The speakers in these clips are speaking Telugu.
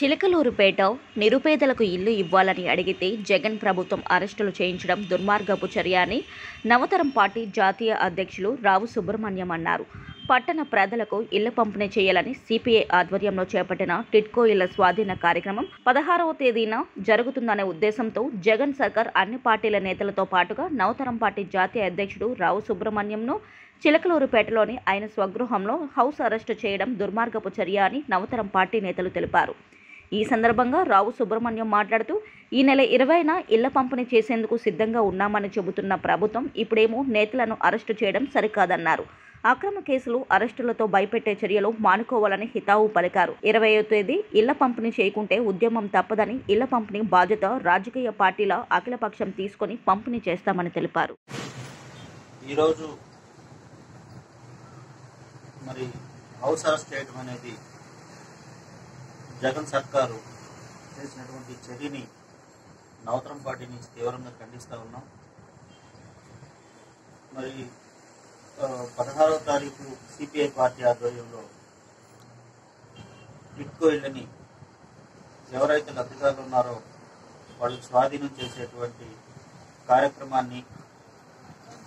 చిలకలూరుపేట నిరుపేదలకు ఇల్లు ఇవ్వాలని అడిగితే జగన్ ప్రభుత్వం అరెస్టులు చేయించడం దుర్మార్గపు చర్య అని నవతరం పార్టీ జాతీయ అధ్యక్షులు రావు సుబ్రహ్మణ్యం అన్నారు. పట్టణ ప్రజలకు ఇళ్ళ పంపిణీ చేయాలని సిపిఐ ఆధ్వర్యంలో చేపట్టిన టిట్కో ఇళ్ళ స్వాధీన కార్యక్రమం పదహారవ తేదీన జరుగుతుందనే ఉద్దేశంతో జగన్ సర్కార్ అన్ని పార్టీల నేతలతో పాటుగా నవతరం పార్టీ జాతీయ అధ్యక్షుడు రావు సుబ్రహ్మణ్యంను చిలకలూరుపేటలోని ఆయన స్వగృహంలో హౌస్ అరెస్టు చేయడం దుర్మార్గపు చర్య అని నవతరం పార్టీ నేతలు తెలిపారు. ఈ సందర్భంగా రావు సుబ్రహ్మణ్యం మాట్లాడుతూ ఈ నెల ఇరవైన ఇళ్ళ పంపిణీ చేసేందుకు సిద్ధంగా ఉన్నామని చెబుతున్న ప్రభుత్వం ఇప్పుడేమో నేతలను అరెస్టు చేయడం సరికాదన్నారు. అక్రమ కేసులు అరెస్టులతో భయపెట్టే చర్యలు మానుకోవాలని హితావు పలికారు. ఇరవయో తేదీ ఇళ్ళ పంపిణీ చేయకుంటే ఉద్యమం తప్పదని ఇళ్ళ పంపిణీ బాధ్యత రాజకీయ పార్టీల అఖిలపక్షం తీసుకొని పంపిణీ చేస్తామని తెలిపారు. ఈరోజు మరి హౌస్ అరెస్ట్ చేయడం అనేది జగన్ సర్కారు చేసినటువంటి చర్యని నవతరం పార్టీ నుంచి తీవ్రంగా ఖండిస్తూ ఉన్నాం. మరి పదహారవ తారీఖు సిపిఐ పార్టీ ఆధ్వర్యంలో ఇట్కో ఇళ్ళని ఎవరైతే లబ్ధిదారులు ఉన్నారో వాళ్ళు స్వాధీనం చేసేటువంటి కార్యక్రమాన్ని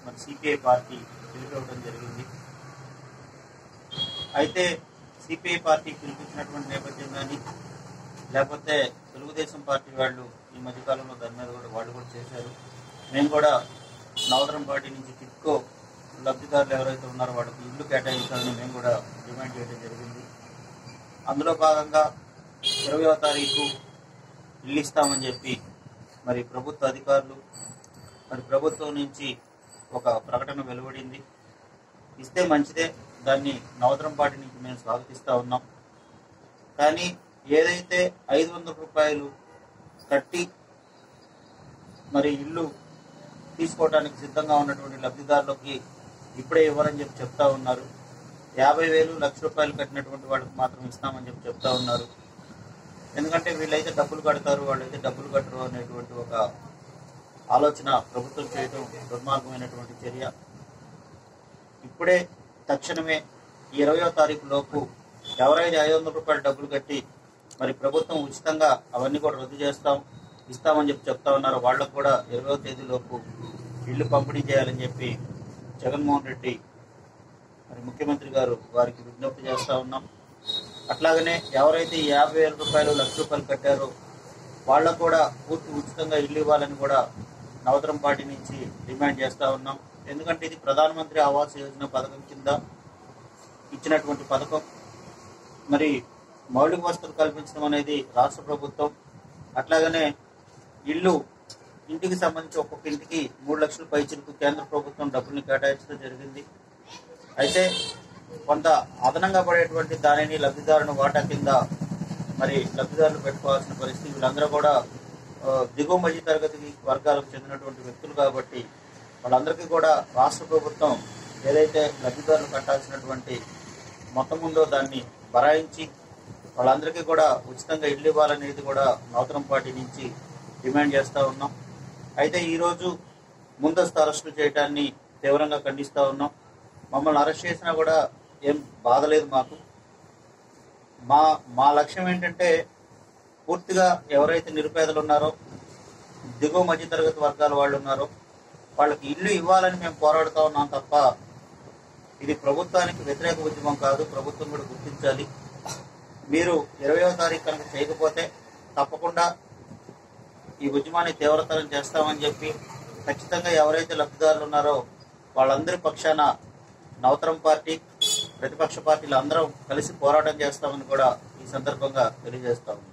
మరి సిపిఐ పార్టీ పిలిపివ్వడం జరిగింది. అయితే సిపిఐ పార్టీ పిలిపించినటువంటి నేపథ్యం కానీ లేకపోతే తెలుగుదేశం పార్టీ వాళ్ళు ఈ మధ్యకాలంలో దాని మీద కూడా వాళ్ళు కూడా చేశారు. మేము కూడా నవతరం పార్టీ నుంచి టిక్కో లబ్ధిదారులు ఎవరైతే ఉన్నారో వాళ్ళకి ఇల్లు కేటాయించాలని మేము కూడా డిమాండ్ చేయడం జరిగింది. అందులో భాగంగా ఇరవయో తారీఖు ఇల్లు ఇస్తామని చెప్పి మరి ప్రభుత్వ అధికారులు మరి ప్రభుత్వం నుంచి ఒక ప్రకటన వెలువడింది. ఇస్తే మంచిదే. దాన్ని నవతరం పాటి నుంచి మేము స్వాగతిస్తూ ఉన్నాం. కానీ ఏదైతే ఐదు వందల రూపాయలు కట్టి మరి ఇల్లు తీసుకోవడానికి సిద్ధంగా ఉన్నటువంటి లబ్ధిదారులకి ఇప్పుడే ఇవ్వరని చెప్పి చెప్తా ఉన్నారు. యాభై వేలు లక్ష రూపాయలు కట్టినటువంటి వాళ్ళకి మాత్రం ఇస్తామని చెప్పి చెప్తా ఉన్నారు. ఎందుకంటే వీళ్ళైతే డబ్బులు కడతారు వాళ్ళైతే డబ్బులు కట్టరు అనేటువంటి ఒక ఆలోచన ప్రభుత్వం చేయడం దుర్మార్గమైనటువంటి చర్య. ఇప్పుడే తక్షణమే ఈ ఇరవయో తారీఖు లోపు ఎవరైతే ఐదు వందల రూపాయలు డబ్బులు కట్టి మరి ప్రభుత్వం ఉచితంగా అవన్నీ కూడా రద్దు చేస్తాం ఇస్తామని చెప్పి చెప్తా ఉన్నారు. వాళ్ళకు కూడా ఇరవయో తేదీ లోపు ఇల్లు పంపిణీ చేయాలని చెప్పి జగన్మోహన్ రెడ్డి మరి ముఖ్యమంత్రి గారు వారికి విజ్ఞప్తి చేస్తా ఉన్నాం. అట్లాగనే ఎవరైతే యాభై వేల రూపాయలు లక్ష రూపాయలు కట్టారో వాళ్ళకు కూడా పూర్తి ఉచితంగా ఇల్లు ఇవ్వాలని కూడా నవతరం పార్టీ నుంచి డిమాండ్ చేస్తా ఉన్నాం. ఎందుకంటే ఇది ప్రధానమంత్రి ఆవాస్ యోజన పథకం కింద ఇచ్చినటువంటి పథకం. మరి మౌలిక వసతులు కల్పించడం అనేది రాష్ట్ర ప్రభుత్వం అట్లాగనే ఇల్లు ఇంటికి సంబంధించి ఒక్కొక్క ఇంటికి మూడు లక్షల పైచిలకు కేంద్ర ప్రభుత్వం డబ్బుల్ని కేటాయించడం జరిగింది. అయితే కొంత అదనంగా పడేటువంటి దానిని లబ్ధిదారుని వాటా కింద మరి లబ్ధిదారులు పెట్టుకోవాల్సిన పరిస్థితి వీళ్ళందరూ కూడా దిగువ మధ్య తరగతి వర్గాలకు చెందినటువంటి వ్యక్తులు కాబట్టి వాళ్ళందరికీ కూడా రాష్ట్ర ప్రభుత్వం ఏదైతే లబ్ధిదారులు కట్టాల్సినటువంటి మొత్తం ఉందో దాన్ని బరాయించి వాళ్ళందరికీ కూడా ఉచితంగా ఇల్లు ఇవ్వాలనేది కూడా నూతనం పార్టీ నుంచి డిమాండ్ చేస్తూ ఉన్నాం. అయితే ఈరోజు ముందస్తు అరెస్టులు చేయడాన్ని తీవ్రంగా ఖండిస్తూ ఉన్నాం. మమ్మల్ని అరెస్ట్ చేసినా కూడా ఏం బాధలేదు మాకు. మా మా లక్ష్యం ఏంటంటే పూర్తిగా ఎవరైతే నిరుపేదలు ఉన్నారో దిగువ మధ్య తరగతి వర్గాల వాళ్ళు ఉన్నారో వాళ్ళకి ఇల్లు ఇవ్వాలని మేము పోరాడుతూ ఉన్నాం తప్ప ఇది ప్రభుత్వానికి వ్యతిరేక ఉద్యమం కాదు. ప్రభుత్వం కూడా గుర్తించాలి. మీరు ఇరవయో తారీఖు కనుక చేయకపోతే తప్పకుండా ఈ ఉద్యమాన్ని తీవ్రతరం చేస్తామని చెప్పి ఖచ్చితంగా ఎవరైతే లబ్ధిదారులు ఉన్నారో వాళ్ళందరి పక్షాన నవతరం పార్టీ ప్రతిపక్ష పార్టీలు అందరం కలిసి పోరాటం చేస్తామని కూడా ఈ సందర్భంగా తెలియజేస్తాము